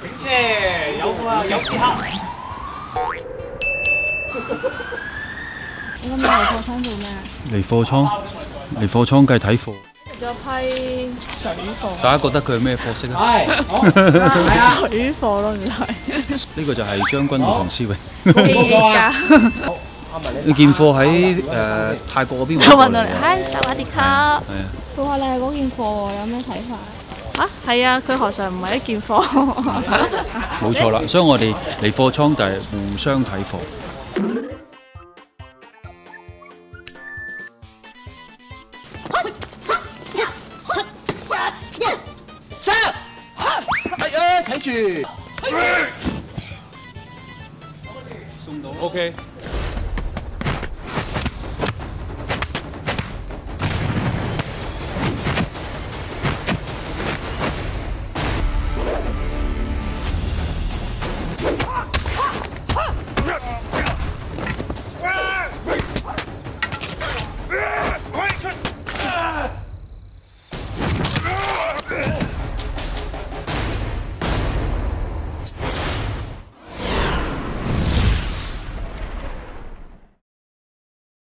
请借有个游戏盒。你今日嚟货仓做咩？嚟货仓，嚟货仓计睇货。咗批水货。大家觉得佢系咩货色啊？系，水货咯，唔系。呢个就系将军唔同思维。好嘢噶。件货喺诶泰国嗰边运到嚟，嗨，萨瓦迪卡。佢话你系嗰件货，有咩睇法？啊，係啊，佢何嘗唔係一件貨？冇錯啦。所以我哋嚟貨倉就係互相睇貨。係啊，睇住。送到。OK。